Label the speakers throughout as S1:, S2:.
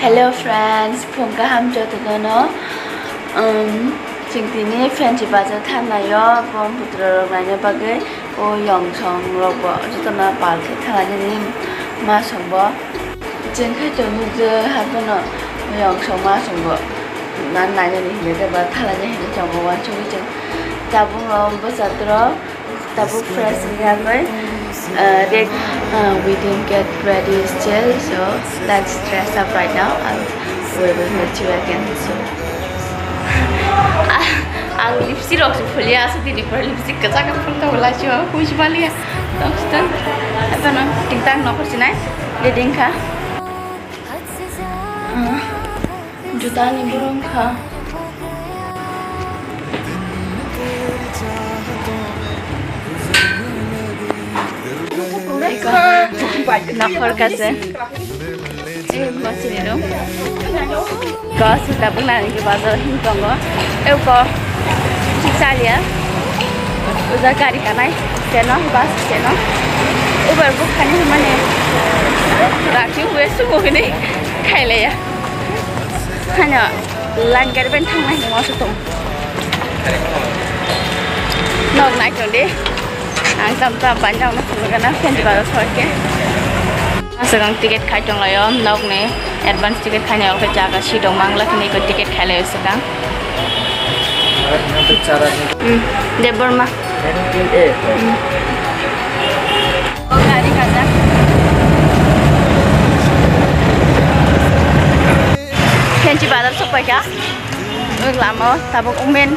S1: hello friends. 폰가 함조 드거너 음 징팅이 팬티 바자 타나요? 본 부드러로 나냐 바게 오 영성 로버. 어쨌거나 발게 타라니. 마성버. 징크 저누즈 하거나 영성 마성버. 난 나냐니 힘내다 바 타라니 힘내 정보와 저기 좀 다분 롬버 사들어 다분 프레스 이야기 uh, then uh, we didn't get ready still so let's dress up right now and we will meet you again so ang lipstick rock sa pulya sa tindi pa lipstick ka sa kapag ka wala siya ako si balia tapos ito na tingtang na ko siya leading ka jutaan ni burong ka nafar kasi eh masih ni dong có sự tập bước này cái bao giờ hình còn có yêu có chị sai liền bây giờ cari cái này sẽ nó bas sẽ nó Uber book kan ni mana rak chu we semua ini kai le ya hanya langgar ben thang này ngó su tung nok nai chon đi ang tam tam ban jang na phun kana fen di ba so ke sekarang tiket khai tong layo nok ne advance tiket khai ne ok jaga si dong mang la kini ko tiket khai layo sekarang hmm de burma oh gari kaza Kenci badar sopai ka? Ước lama, tabok umen,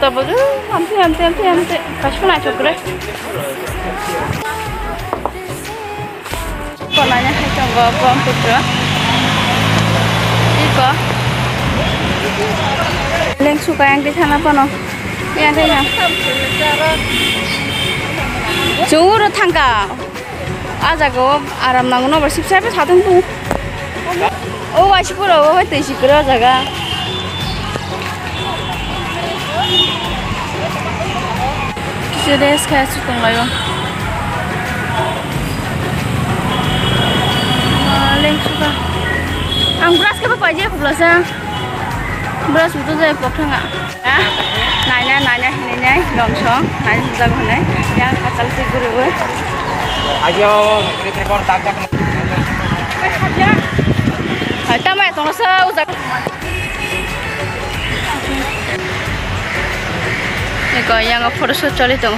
S1: 보다 보다 안돼 안돼 안돼 안돼 다시 혼나죠 그래? 이거 만약 할줄 먹어봐 보죠 이거 랭수가 양대 하나 번호 양대야 좋으로 탄가 아자고 아람 나고 너벌 14배 4등분 오와 시끄러워 왜 뜨시 그러자가 jaga. Sudah sekarang suka layo. Leng suka. Ang beras ke apa aja aku belasa. Beras itu saya pokok nggak. Ah, nanya nanya ini nya, longsong, nanya sudah mana? Yang kasal sih guru.
S2: Ayo, kita telepon tak.
S1: Kita mai tolong sa uzak. Iko yang photoshoot choli tong.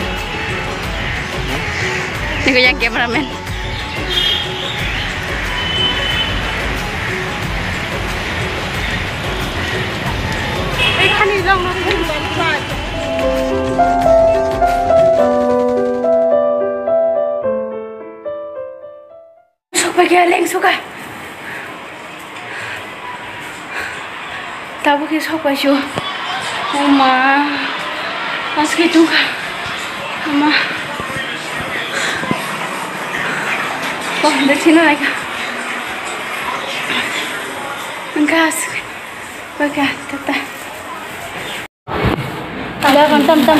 S1: Iko yang cameraman.
S3: এখানে যাও না ঘুম
S1: Suka kaya leng suka. Tahu kaya suka sih. Oma, Parce que tout, sama Wah, di sini mereka Mengkas Baga, tata Ada kontam-tam